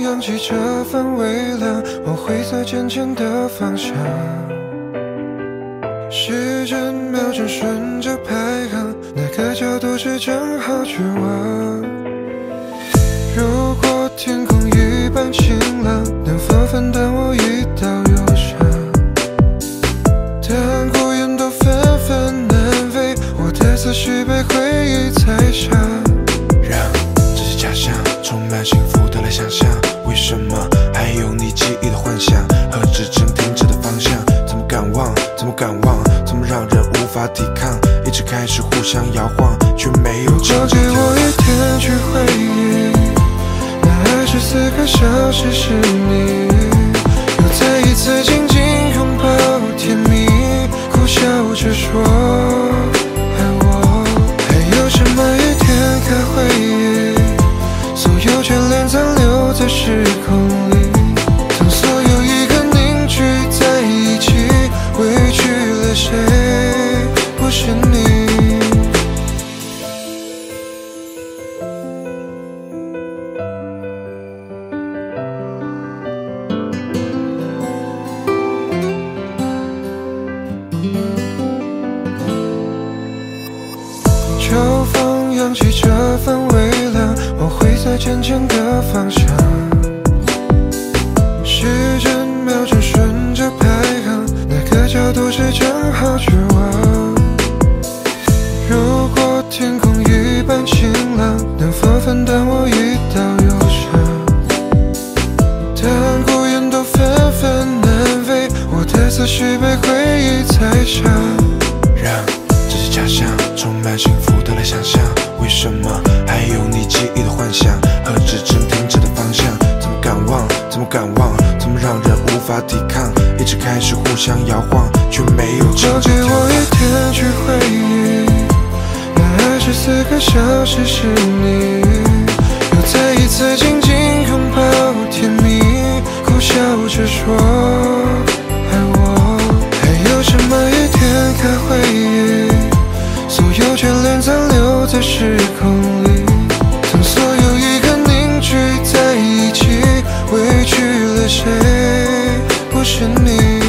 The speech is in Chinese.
扬起这份微凉，往灰色渐渐的方向。时针秒针顺着排行，哪个角度是正好绝望？如果天空一般晴朗，能否分担我一道忧伤？当孤雁都纷纷南飞，我的思绪被回忆踩伤。让这些假象充满幸福的来想象，想摇晃，却没有就给我一天去回忆，那二十四个小时是你，又再一次紧紧拥抱甜蜜，苦笑着说爱我。还有什么一天可回忆？所有眷恋残留在时空秋风扬起这份微凉，往灰色渐渐的方向。时针秒针顺着排行，哪个角度是正好绝望？如果天空一般晴朗，能否分担我一道思绪被回忆猜想，让这些假象充满幸福的来想象。为什么还有你记忆的幻想和指针停止的方向？怎么敢忘？怎么敢忘？怎么让人无法抵抗？一直开始互相摇晃，却没有交集。我一天去回忆，那二十四个小时是你，又再一次紧紧拥抱甜蜜，苦笑着说。在时空里，将所有遗憾凝聚在一起，委屈了谁？不是你。